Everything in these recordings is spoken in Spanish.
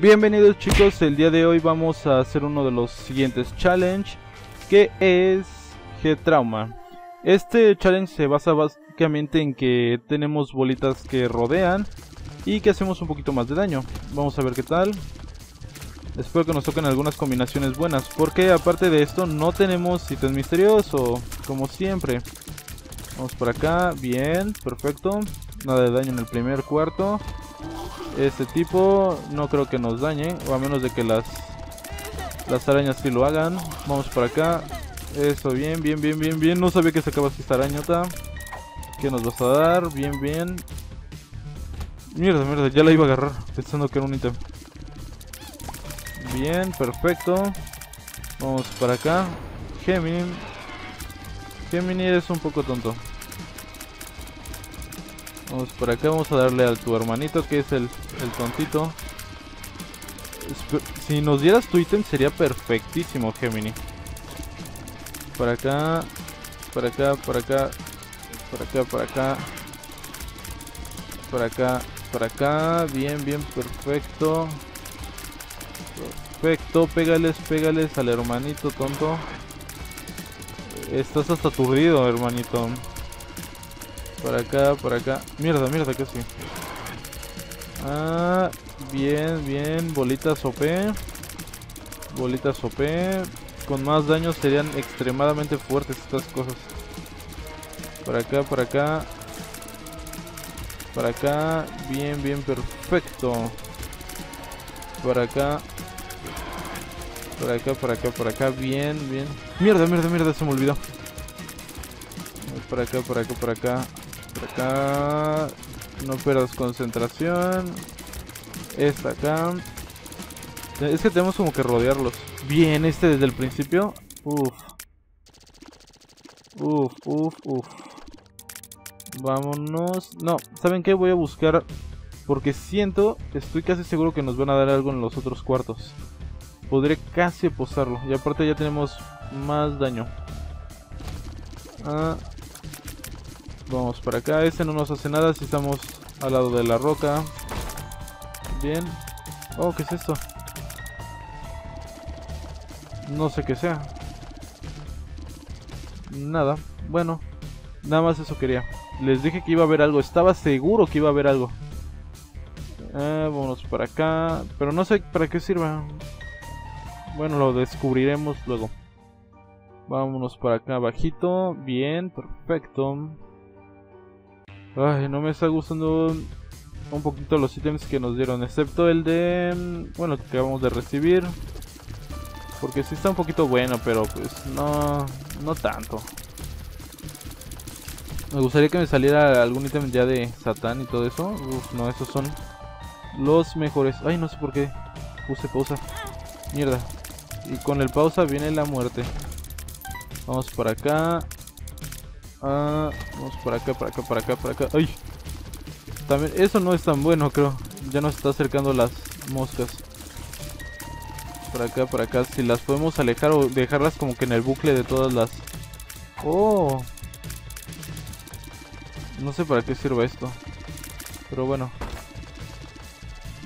Bienvenidos chicos, el día de hoy vamos a hacer uno de los siguientes challenge que es G-Trauma. Este challenge se basa básicamente en que tenemos bolitas que rodean y que hacemos un poquito más de daño. Vamos a ver qué tal. Espero que nos toquen algunas combinaciones buenas, porque aparte de esto no tenemos ítems misterioso, como siempre. Vamos por acá, bien, perfecto. Nada de daño en el primer cuarto. Este tipo no creo que nos dañe, o a menos de que las las arañas sí lo hagan. Vamos por acá. Eso, bien, bien, bien, bien, bien. No sabía que sacabas esta arañota. ¿Qué nos vas a dar? Bien, bien. Mierda, mierda, ya la iba a agarrar, pensando que era un ítem. Bien, perfecto. Vamos para acá. Gemini. Gemini es un poco tonto. Vamos por acá, vamos a darle a tu hermanito que es el, el tontito. Si nos dieras tu ítem sería perfectísimo, Gemini. Por acá, por acá, por acá, por acá, por acá. Por acá, por acá. Bien, bien, perfecto. Perfecto, pégales, pégales al hermanito tonto. Estás hasta aturdido, hermanito. Por acá, por acá. Mierda, mierda, sí. Ah, bien, bien. Bolitas OP. Bolitas OP. Con más daño serían extremadamente fuertes estas cosas. Por acá, por acá. Por acá. Bien, bien, perfecto. Por acá. Por acá, por acá, por acá. Bien, bien. Mierda, mierda, mierda, se me olvidó. Por acá, por acá, por acá. Por acá. No pierdas concentración. Esta acá. Es que tenemos como que rodearlos. Bien, este desde el principio. Uf. Uf, uf, uf. Vámonos. No, ¿saben qué? Voy a buscar. Porque siento, estoy casi seguro que nos van a dar algo en los otros cuartos. Podré casi posarlo. Y aparte ya tenemos más daño. Ah, Vamos para acá. Este no nos hace nada si estamos al lado de la roca. Bien. Oh, ¿qué es esto? No sé qué sea. Nada. Bueno. Nada más eso quería. Les dije que iba a haber algo. Estaba seguro que iba a haber algo. Eh, vámonos para acá. Pero no sé para qué sirva. Bueno, lo descubriremos luego. Vámonos para acá bajito. Bien, perfecto. Ay, no me está gustando un poquito los ítems que nos dieron, excepto el de, bueno, que acabamos de recibir. Porque sí está un poquito bueno, pero pues no, no tanto. Me gustaría que me saliera algún ítem ya de Satán y todo eso. Uf, no, esos son los mejores. Ay, no sé por qué puse pausa. Mierda. Y con el pausa viene la muerte. Vamos por acá. Ah, vamos por acá, por acá, por acá, por acá. ¡Ay! También, eso no es tan bueno, creo. Ya nos está acercando las moscas. Por acá, por acá. Si las podemos alejar o dejarlas como que en el bucle de todas las... ¡Oh! No sé para qué sirva esto. Pero bueno.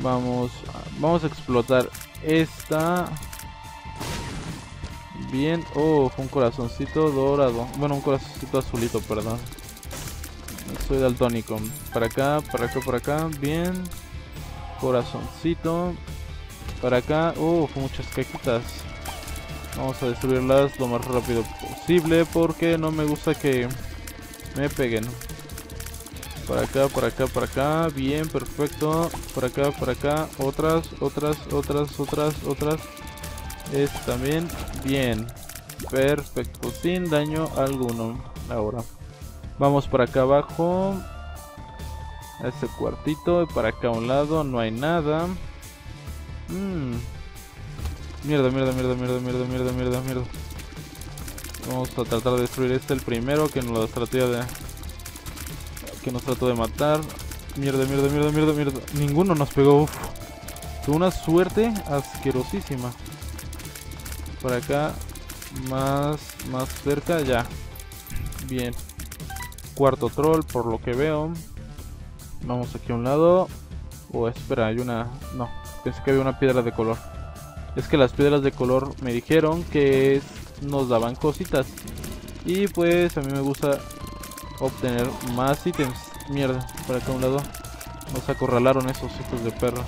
Vamos, vamos a explotar esta... Bien, oh, un corazoncito dorado. Bueno, un corazoncito azulito, perdón. Soy daltónico. Para acá, para acá, para acá. Bien. Corazoncito. Para acá. Oh, muchas cajitas. Vamos a destruirlas lo más rápido posible porque no me gusta que me peguen. Por acá, por acá, por acá. Bien, perfecto. Por acá, por acá. Otras, otras, otras, otras, otras. Este también. Bien. Perfecto. Sin daño alguno. Ahora. Vamos para acá abajo. A ese cuartito. Y para acá a un lado. No hay nada. Mmm. Mierda, mierda, mierda, mierda, mierda, mierda, mierda, mierda. Vamos a tratar de destruir este, el primero que nos trató de... Que nos trató de matar. Mierda, mierda, mierda, mierda, mierda. Ninguno nos pegó. Uf. Tuve una suerte asquerosísima. Por acá. Más, más cerca, ya. Bien. Cuarto troll, por lo que veo. Vamos aquí a un lado. Oh, espera, hay una... No. pensé que había una piedra de color. Es que las piedras de color me dijeron que nos daban cositas. Y pues a mí me gusta obtener más ítems. Mierda, por acá a un lado. Nos acorralaron esos hijos de perro.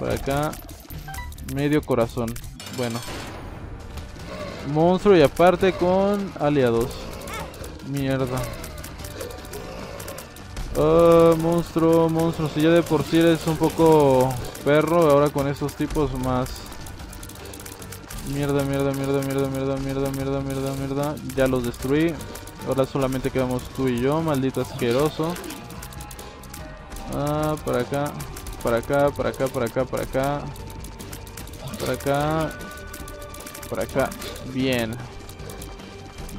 Por acá, medio corazón. Bueno. Monstruo y aparte con aliados. Mierda. Oh, monstruo, monstruo. Si ya de por sí eres un poco perro, ahora con esos tipos más. Mierda, mierda, mierda, mierda, mierda, mierda, mierda, mierda, mierda. Ya los destruí. Ahora solamente quedamos tú y yo, maldito asqueroso. Ah, para acá, para acá, para acá, para acá, para acá. Para acá. Para acá. Bien.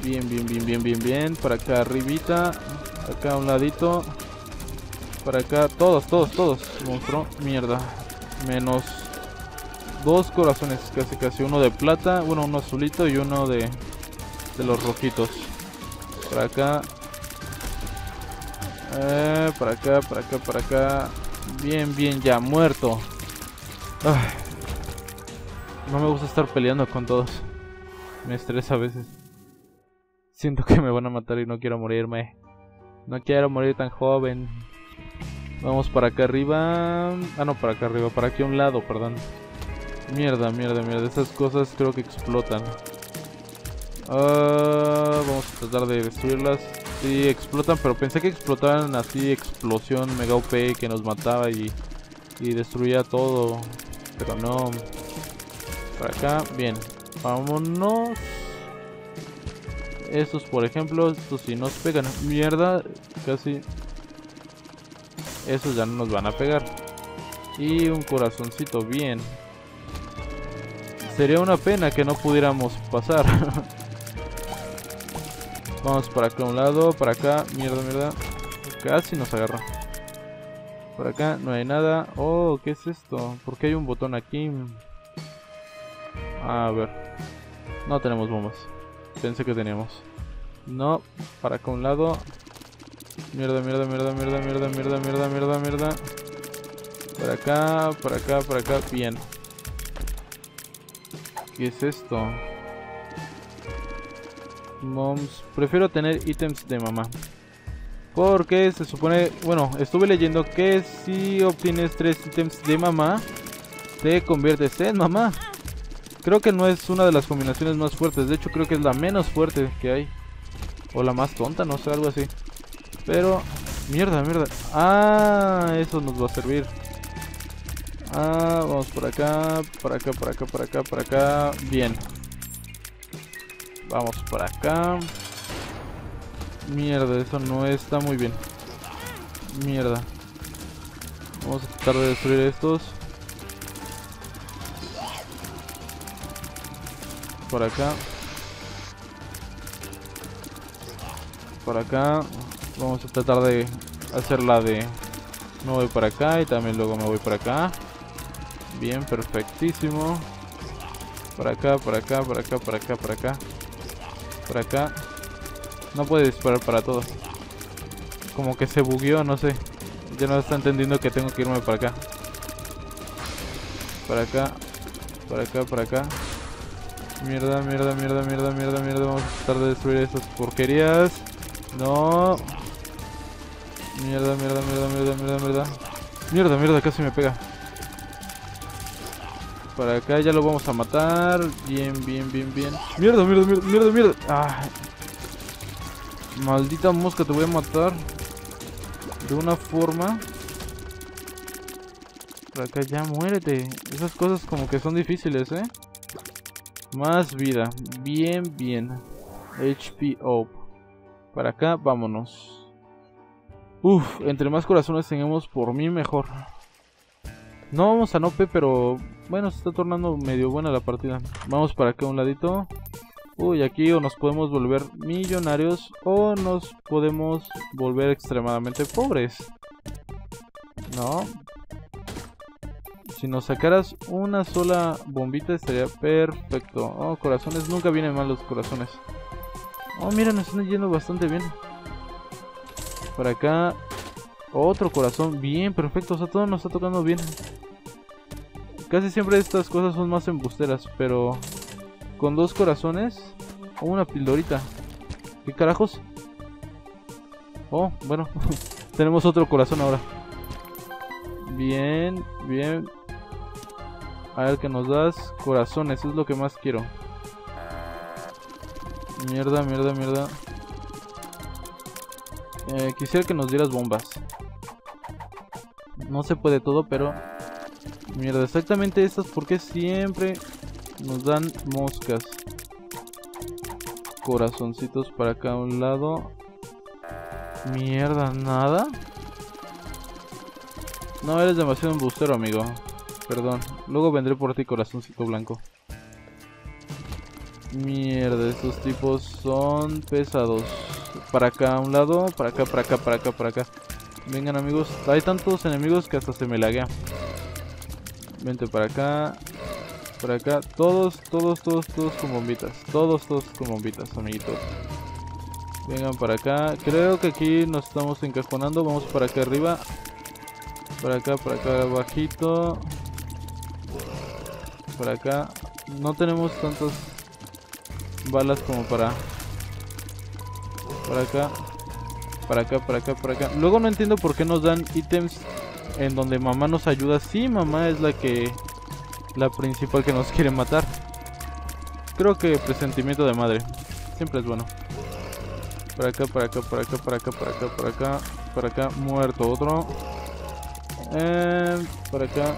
Bien, bien, bien, bien, bien, bien. Para acá arribita. Acá a un ladito. Para acá. Todos, todos, todos. Monstruo. Mierda. Menos dos corazones. Casi, casi. Uno de plata. Bueno, uno azulito y uno de, de los rojitos. Para acá. Eh, para acá, para acá, para acá. Bien, bien, ya muerto. No me gusta estar peleando con todos. Me estresa a veces. Siento que me van a matar y no quiero morirme. No quiero morir tan joven. Vamos para acá arriba. Ah, no, para acá arriba. Para aquí a un lado, perdón. Mierda, mierda, mierda. Esas cosas creo que explotan. Ah, vamos a tratar de destruirlas. Sí, explotan, pero pensé que explotaban así, explosión mega OP que nos mataba y, y destruía todo. Pero no. Acá, bien. Vámonos. Estos, por ejemplo, estos si nos pegan. Mierda, casi. Esos ya no nos van a pegar. Y un corazoncito, bien. Sería una pena que no pudiéramos pasar. Vamos para acá a un lado, para acá. Mierda, mierda. Casi nos agarra. Por acá no hay nada. Oh, ¿qué es esto? ¿Por qué hay un botón aquí? A ver. No tenemos bombas. Pensé que teníamos. No, para acá un lado. Mierda, mierda, mierda, mierda, mierda, mierda, mierda, mierda, mierda. Por acá, por acá, por acá. Bien. ¿Qué es esto? Moms. Prefiero tener ítems de mamá. Porque se supone... Bueno, estuve leyendo que si obtienes tres ítems de mamá, te conviertes en mamá. Creo que no es una de las combinaciones más fuertes. De hecho, creo que es la menos fuerte que hay. O la más tonta, no sé, algo así. Pero... Mierda, mierda. Ah, eso nos va a servir. Ah, vamos por acá, por acá, por acá, por acá, por acá. Bien. Vamos por acá. Mierda, eso no está muy bien. Mierda. Vamos a tratar de destruir estos. Por acá. Por acá. Vamos a tratar de hacer la de... Me voy por acá y también luego me voy por acá. Bien, perfectísimo. Por acá, por acá, por acá, por acá, por acá. Por acá. No puede disparar para todos. Como que se bugueó, no sé. Ya no está entendiendo que tengo que irme para acá. Por acá. Por acá, por acá. Mierda, mierda, mierda, mierda, mierda, mierda. Vamos a tratar de destruir esas porquerías. No. Mierda, mierda, mierda, mierda, mierda, mierda. Mierda, mierda, casi me pega. Para acá ya lo vamos a matar. Bien, bien, bien, bien. Mierda, mierda, mierda, mierda, mierda. Ah. Maldita mosca, te voy a matar. De una forma. Para acá ya muérete. Esas cosas como que son difíciles, ¿eh? Más vida. Bien, bien. HP up. Para acá, vámonos. Uf, entre más corazones tengamos por mí mejor. No vamos a Nope, pero bueno, se está tornando medio buena la partida. Vamos para acá un ladito. Uy, aquí o nos podemos volver millonarios o nos podemos volver extremadamente pobres. No, si nos sacaras una sola bombita estaría perfecto. Oh, corazones. Nunca vienen mal los corazones. Oh, mira, nos están yendo bastante bien. Por acá. Otro corazón. Bien, perfecto. O sea, todo nos está tocando bien. Casi siempre estas cosas son más embusteras, pero con dos corazones o una pildorita. ¿Qué carajos? Oh, bueno, tenemos otro corazón ahora. Bien, bien. A ver qué nos das. Corazones, es lo que más quiero. Mierda, mierda, mierda. Eh, quisiera que nos dieras bombas. No se puede todo, pero... Mierda, exactamente estas porque siempre nos dan moscas. Corazoncitos para acá a un lado. Mierda, nada. No, eres demasiado embustero, amigo. Perdón. Luego vendré por ti, corazoncito blanco. Mierda, estos tipos son pesados. Para acá a un lado, para acá, para acá, para acá, para acá. Vengan amigos, hay tantos enemigos que hasta se me laguea. Vente para acá, para acá. Todos, todos, todos, todos con bombitas. Todos, todos con bombitas, amiguitos. Vengan para acá. Creo que aquí nos estamos encajonando. Vamos para acá arriba. Para acá, para acá bajito. Para acá. No tenemos tantas balas como para... Para acá. Para acá, para acá, para acá. Luego no entiendo por qué nos dan ítems en donde mamá nos ayuda. Sí, mamá es la que... La principal que nos quiere matar. Creo que presentimiento de madre. Siempre es bueno. Para acá, para acá, para acá, para acá, para acá, para acá, para acá, muerto otro. Eh, para acá,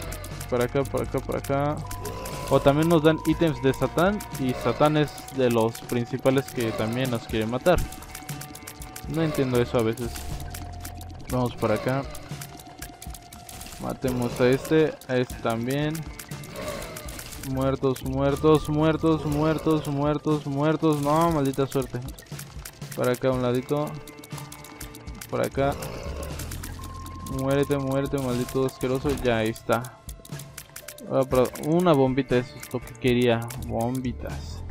para acá, para acá, para acá. O también nos dan ítems de Satán y Satán es de los principales que también nos quiere matar. No entiendo eso a veces. Vamos para acá. Matemos a este, a este también. Muertos, muertos, muertos, muertos, muertos, muertos. No, maldita suerte. Para acá un ladito. Por acá. Muérete, muérete, maldito asqueroso. Ya, ahí está. Ah, una bombita, eso es lo que quería. Bombitas.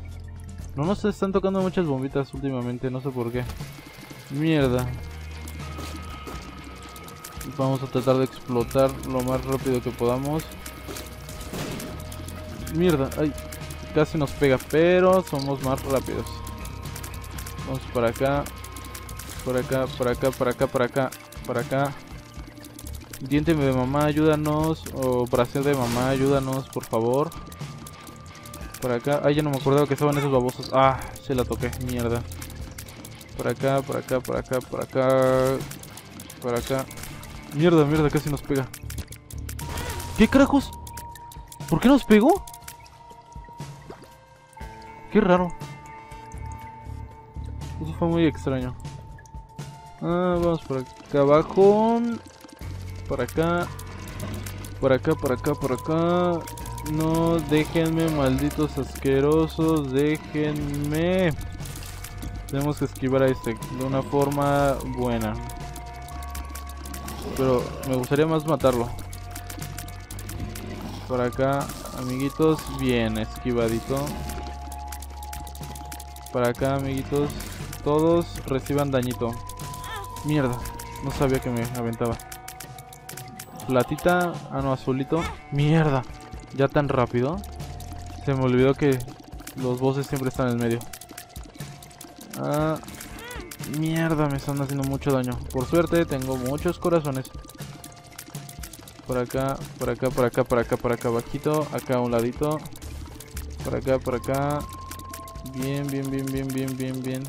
No nos están tocando muchas bombitas últimamente, no sé por qué. Mierda. Vamos a tratar de explotar lo más rápido que podamos. Mierda, ay. Casi nos pega, pero somos más rápidos. Vamos para acá. Por acá, por acá, por acá, por acá, por acá. Diente de mamá, ayúdanos. O brasil de mamá, ayúdanos, por favor. Por acá. Ay, ya no me acordaba que estaban esos babosos. Ah, se la toqué, mierda. Por acá, por acá, por acá, por acá. Por acá. Mierda, mierda, casi nos pega. ¿Qué carajos? ¿Por qué nos pegó? Qué raro. Eso fue muy extraño. Ah, vamos por acá abajo. Por acá. Por acá, por acá, por acá. No, déjenme, malditos asquerosos. Déjenme. Tenemos que esquivar a este de una forma buena. Pero me gustaría más matarlo. Por acá, amiguitos. Bien, esquivadito. Por acá, amiguitos. Todos reciban dañito. Mierda. No sabía que me aventaba. Platita. Ah, no, azulito. Mierda. Ya tan rápido. Se me olvidó que los bosses siempre están en el medio. Ah, mierda, me están haciendo mucho daño. Por suerte, tengo muchos corazones. Por acá, por acá, por acá, por acá, por acá, bajito. Acá a un ladito. Por acá, por acá. Bien, bien, bien, bien, bien, bien, bien.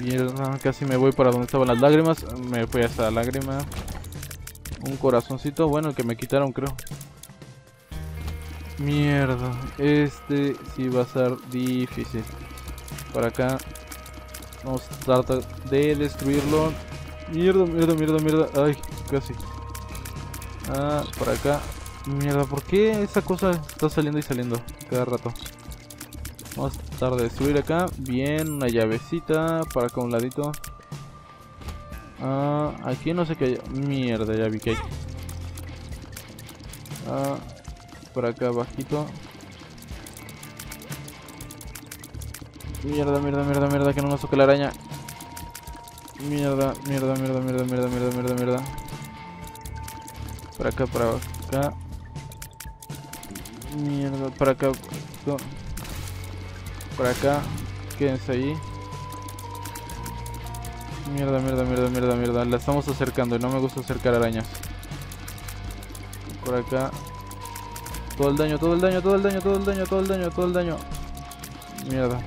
Mierda, casi me voy para donde estaban las lágrimas. Me fui hasta la lágrima. Un corazoncito, bueno, el que me quitaron, creo. Mierda, este sí va a ser difícil. Por acá. Vamos a tratar de destruirlo. Mierda, mierda, mierda, mierda. Ay, casi. Ah, por acá. Mierda, ¿por qué esa cosa está saliendo y saliendo cada rato? Vamos a tratar de destruir acá. Bien, una llavecita. Para acá un ladito. Ah, aquí no sé qué Mierda, ya vi que hay. Ah, por acá bajito. Mierda, mierda, mierda, mierda, que no nos toque la araña. Mierda, mierda, mierda, mierda, mierda, mierda, mierda, mierda. Por acá, por acá. Mierda, para acá. Para acá. Quédense ahí. Mierda, mierda, mierda, mierda, mierda. La estamos acercando y no me gusta acercar arañas. Por acá. Todo el daño, todo el daño, todo el daño, todo el daño, todo el daño, todo el daño. Mierda.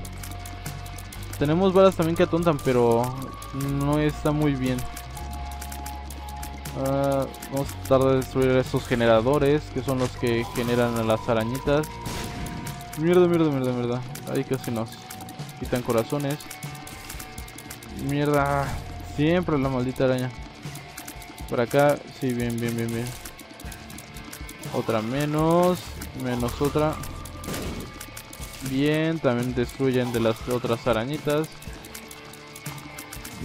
Tenemos balas también que atontan, pero no está muy bien. Ah, vamos a tratar de destruir estos generadores, que son los que generan a las arañitas. Mierda, mierda, mierda, mierda. Ahí casi nos quitan corazones. Mierda. Siempre la maldita araña. Por acá, sí, bien, bien, bien, bien. Otra menos. Menos otra. Bien, también destruyen de las otras arañitas.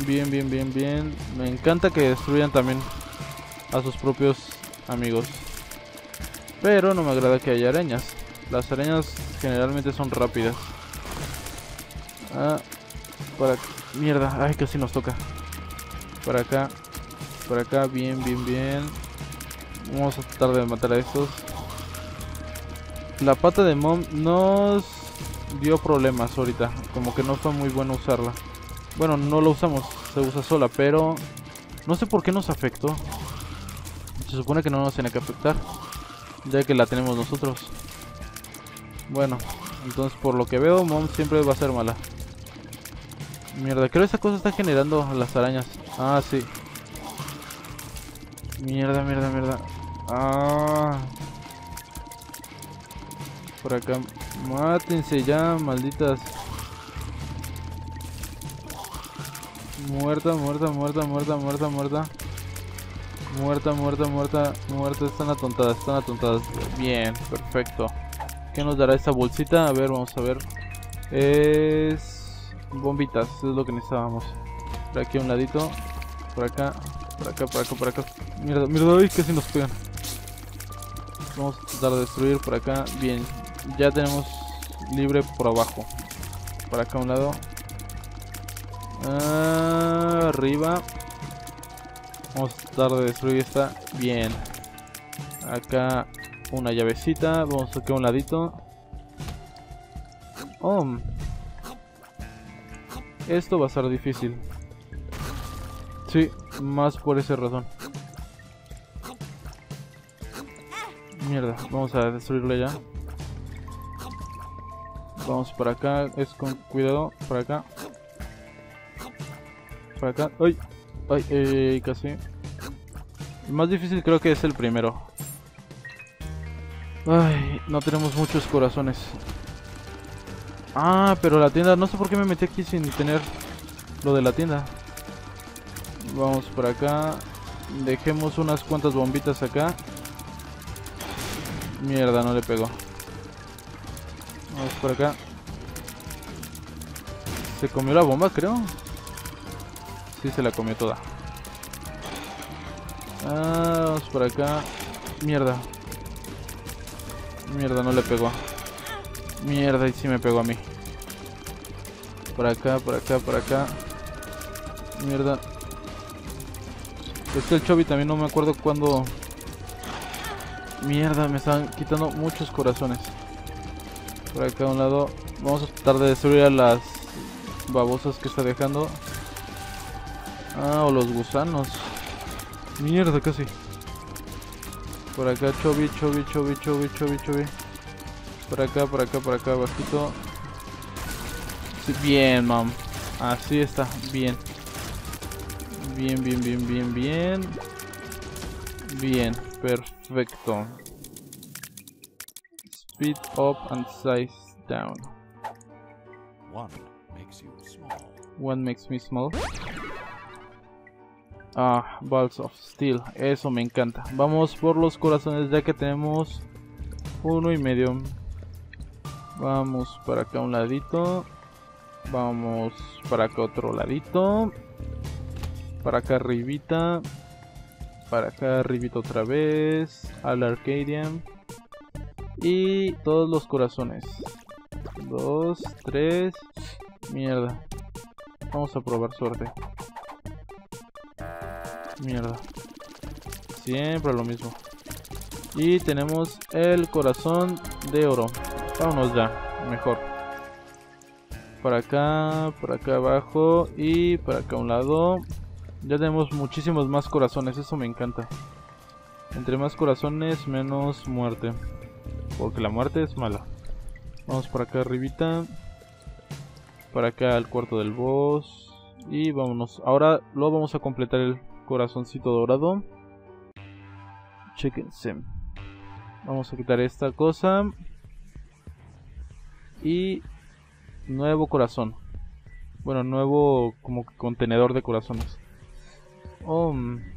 Bien, bien, bien, bien. Me encanta que destruyan también a sus propios amigos. Pero no me agrada que haya arañas. Las arañas generalmente son rápidas. Ah, para... Mierda, ay, casi nos toca. Por acá. Por acá, bien, bien, bien. Vamos a tratar de matar a estos. La pata de Mom nos dio problemas ahorita. Como que no fue muy bueno usarla. Bueno, no la usamos, se usa sola, pero no sé por qué nos afectó. Se supone que no nos tiene que afectar, ya que la tenemos nosotros. Bueno, entonces por lo que veo, Mom siempre va a ser mala. Mierda, creo que esa cosa está generando las arañas. Ah, sí. Mierda, mierda, mierda. Ah. Por acá. Mátense ya, malditas. Muerta, muerta, muerta, muerta, muerta, muerta. Muerta, muerta, muerta, muerta. Están atontadas, están atontadas. Bien, perfecto. ¿Qué nos dará esta bolsita? A ver, vamos a ver. Es... Bombitas, es lo que necesitábamos. Por aquí a un ladito. Por acá, por acá, por acá, por acá. Mierda, mierda, uy, casi nos pegan. Vamos a tratar de destruir por acá. Bien, ya tenemos libre por abajo. Por acá a un lado. Arriba. Vamos a tratar de destruir esta. Bien. Acá una llavecita. Vamos acá a un ladito. Oh. Esto va a ser difícil. Sí, más por esa razón. Mierda, vamos a destruirle ya. Vamos por acá, es con cuidado, por acá. Por acá, ¡ay! ¡ay! Eh, casi. El más difícil creo que es el primero. Ay, no tenemos muchos corazones. Ah, pero la tienda, no sé por qué me metí aquí sin tener lo de la tienda. Vamos por acá. Dejemos unas cuantas bombitas acá. Mierda, no le pegó. Vamos por acá. Se comió la bomba, creo. Sí, se la comió toda. Ah, vamos por acá. Mierda. Mierda, no le pegó. Mierda, y sí me pegó a mí. Por acá, por acá, por acá. Mierda. Es que el Chovy también no me acuerdo cuándo... Mierda, me están quitando muchos corazones. Por acá a un lado. Vamos a tratar de destruir a las babosas que está dejando. Ah, o los gusanos. Mierda, casi. Por acá, Chobi, Chobi, Chobi, Chobi, Chobi, Chobi. Por acá, por acá, por acá, bajito. bien, mam. Así está, bien. Bien, bien, bien, bien, bien. Bien, perfecto. Speed up and size down. One makes you small. One makes me small. Ah, Balls of Steel. Eso me encanta. Vamos por los corazones ya que tenemos uno y medio. Vamos para acá un ladito. Vamos para acá otro ladito. Para acá arribita. Para acá arribita otra vez. Al Arcadian. Y todos los corazones. Dos, tres. Mierda. Vamos a probar suerte. Mierda. Siempre lo mismo. Y tenemos el corazón de oro. Vámonos ya, mejor. Por acá, por acá abajo y por acá a un lado. Ya tenemos muchísimos más corazones, eso me encanta. Entre más corazones, menos muerte. Porque la muerte es mala. Vamos por acá arribita. Por acá al cuarto del boss. Y vámonos. Ahora lo vamos a completar el corazoncito dorado. Chequense. Vamos a quitar esta cosa. Y nuevo corazón. Bueno, nuevo como contenedor de corazones. Oh, mm.